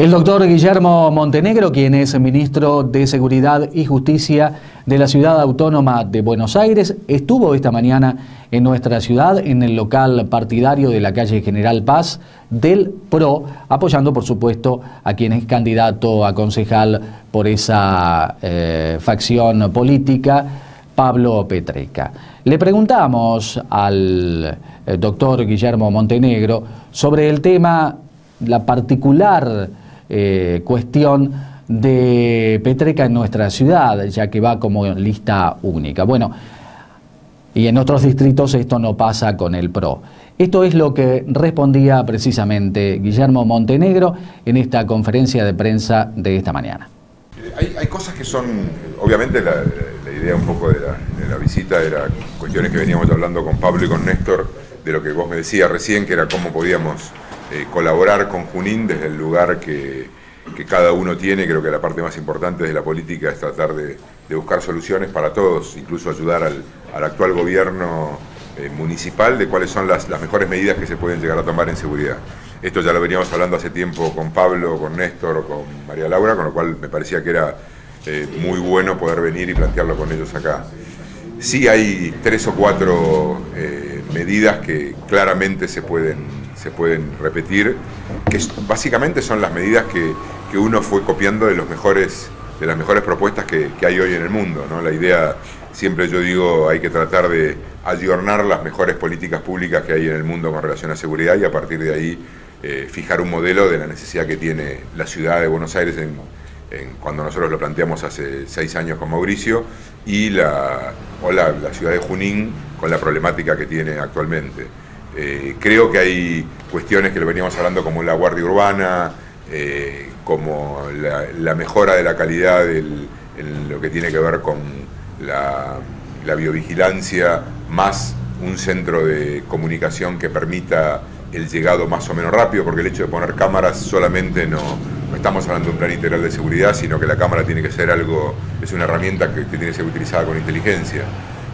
El doctor Guillermo Montenegro, quien es ministro de Seguridad y Justicia de la Ciudad Autónoma de Buenos Aires, estuvo esta mañana en nuestra ciudad, en el local partidario de la calle General Paz del PRO, apoyando por supuesto a quien es candidato a concejal por esa eh, facción política, Pablo Petreca. Le preguntamos al eh, doctor Guillermo Montenegro sobre el tema, la particular eh, cuestión de Petreca en nuestra ciudad, ya que va como lista única. Bueno, y en otros distritos esto no pasa con el PRO. Esto es lo que respondía precisamente Guillermo Montenegro en esta conferencia de prensa de esta mañana. Hay, cosas que son, obviamente la, idea un poco de la, visita era cuestiones que veníamos hablando con Pablo y con Néstor, de lo que vos me decías recién, que era cómo podíamos eh, colaborar con Junín desde el lugar que, cada uno tiene. Creo que la parte más importante de la política es tratar de, buscar soluciones para todos, incluso ayudar al, actual gobierno eh, municipal de cuáles son las, mejores medidas que se pueden llegar a tomar en seguridad. Esto ya lo veníamos hablando hace tiempo con Pablo, con Néstor con María Laura, con lo cual me parecía que era eh, muy bueno poder venir y plantearlo con ellos acá. Sí hay tres o cuatro medidas que claramente se pueden se pueden repetir, que básicamente son las medidas que, uno fue copiando de, los mejores, de las mejores propuestas que, hay hoy en el mundo. ¿no? La idea, siempre yo digo, hay que tratar de ayornar las mejores políticas públicas que hay en el mundo con relación a seguridad y a partir de ahí eh, fijar un modelo de la necesidad que tiene la ciudad de Buenos Aires en, cuando nosotros lo planteamos hace seis años con Mauricio y la, o la ciudad de Junín con la problemática que tiene actualmente. Eh, creo que hay cuestiones que lo veníamos hablando como la guardia urbana, eh, como la, mejora de la calidad en lo que tiene que ver con la, biovigilancia, más un centro de comunicación que permita el llegado más o menos rápido, porque el hecho de poner cámaras solamente no, estamos hablando de un plan integral de seguridad, sino que la cámara tiene que ser algo, es una herramienta que tiene que ser utilizada con inteligencia,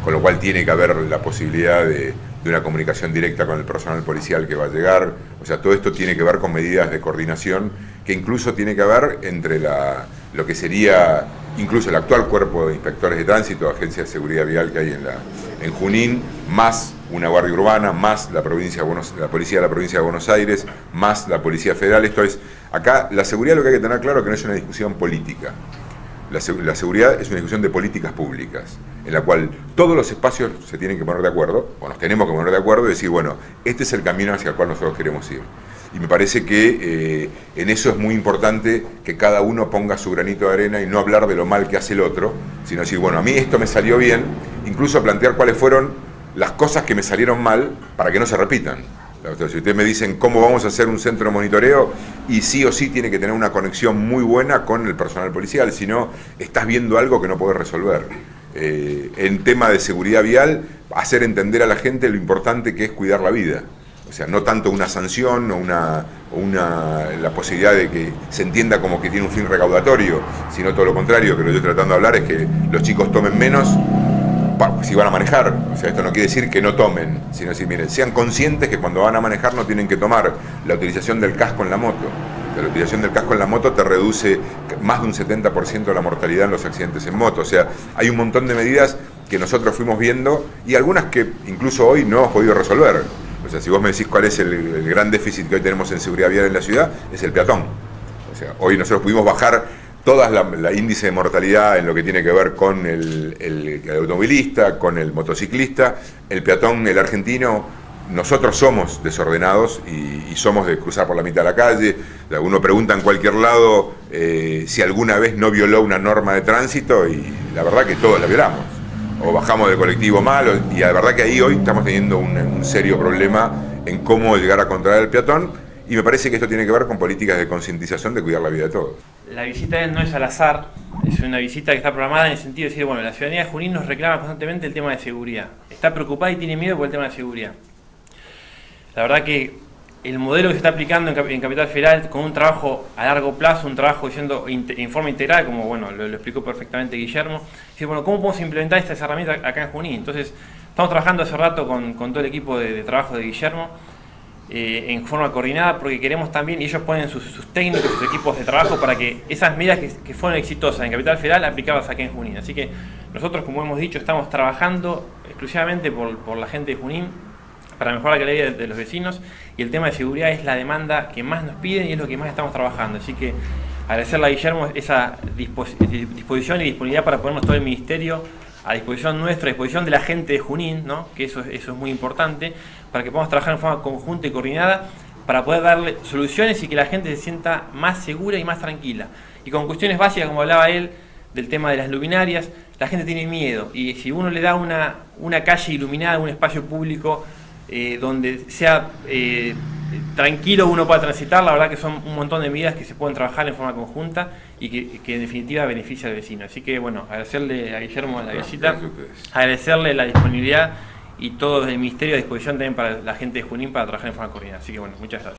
con lo cual tiene que haber la posibilidad de de una comunicación directa con el personal policial que va a llegar. O sea, todo esto tiene que ver con medidas de coordinación que incluso tiene que ver entre la, lo que sería incluso el actual cuerpo de inspectores de tránsito, agencia de seguridad vial que hay en, la, en Junín, más una guardia urbana, más la, provincia la policía de la provincia de Buenos Aires, más la policía federal. Esto es, acá la seguridad lo que hay que tener claro es que no es una discusión política. La, seguridad es una discusión de políticas públicas, en la cual todos los espacios se tienen que poner de acuerdo, o nos tenemos que poner de acuerdo y decir, bueno, este es el camino hacia el cual nosotros queremos ir. Y me parece que eh, en eso es muy importante que cada uno ponga su granito de arena y no hablar de lo mal que hace el otro, sino decir, bueno, a mí esto me salió bien, incluso plantear cuáles fueron las cosas que me salieron mal para que no se repitan si ustedes me dicen cómo vamos a hacer un centro de monitoreo, y sí o sí tiene que tener una conexión muy buena con el personal policial, si no, estás viendo algo que no puedes resolver. Eh, en tema de seguridad vial, hacer entender a la gente lo importante que es cuidar la vida. O sea, no tanto una sanción o una, la posibilidad de que se entienda como que tiene un fin recaudatorio, sino todo lo contrario, que lo que estoy tratando de hablar es que los chicos tomen menos si van a manejar, o sea, esto no quiere decir que no tomen, sino decir, miren, sean conscientes que cuando van a manejar no tienen que tomar la utilización del casco en la moto. La utilización del casco en la moto te reduce más de un 70% de la mortalidad en los accidentes en moto. O sea, hay un montón de medidas que nosotros fuimos viendo y algunas que incluso hoy no hemos podido resolver. O sea, si vos me decís cuál es el, gran déficit que hoy tenemos en seguridad vial en la ciudad, es el peatón. O sea, hoy nosotros pudimos bajar todas la, índice de mortalidad en lo que tiene que ver con el, automovilista, con el motociclista, el peatón, el argentino, nosotros somos desordenados y, somos de cruzar por la mitad de la calle. Uno pregunta en cualquier lado eh, si alguna vez no violó una norma de tránsito y la verdad que todos la violamos. O bajamos del colectivo malo y la verdad que ahí hoy estamos teniendo un, un serio problema en cómo llegar a controlar el peatón y me parece que esto tiene que ver con políticas de concientización de cuidar la vida de todos la visita no es al azar, es una visita que está programada en el sentido de decir, bueno, la ciudadanía de Junín nos reclama constantemente el tema de seguridad. Está preocupada y tiene miedo por el tema de seguridad. La verdad que el modelo que se está aplicando en, Capital Federal con un trabajo a largo plazo, un trabajo diciendo en forma integral, como bueno, lo, explicó perfectamente Guillermo, decir, bueno, ¿cómo podemos implementar estas herramientas acá en Junín? Entonces, estamos trabajando hace rato con, todo el equipo de, trabajo de Guillermo eh, en forma coordinada porque queremos también, y ellos ponen sus, técnicos, sus equipos de trabajo para que esas medidas que, fueron exitosas en Capital Federal aplicarlas aquí en Junín. Así que nosotros, como hemos dicho, estamos trabajando exclusivamente por, la gente de Junín para mejorar la calidad de, los vecinos y el tema de seguridad es la demanda que más nos piden y es lo que más estamos trabajando. Así que agradecerle a Guillermo esa disposición y disponibilidad para ponernos todo el ministerio a disposición nuestra, a disposición de la gente de Junín, ¿no? que eso, eso es muy importante, para que podamos trabajar en forma conjunta y coordinada para poder darle soluciones y que la gente se sienta más segura y más tranquila. Y con cuestiones básicas, como hablaba él, del tema de las luminarias, la gente tiene miedo y si uno le da una, una calle iluminada, un espacio público eh, donde sea eh, tranquilo uno pueda transitar, la verdad que son un montón de medidas que se pueden trabajar en forma conjunta y que, en definitiva beneficia al vecino. Así que bueno, agradecerle a Guillermo la visita, agradecerle la disponibilidad y todo el ministerio a disposición también para la gente de Junín para trabajar en forma coordinada. Así que bueno, muchas gracias.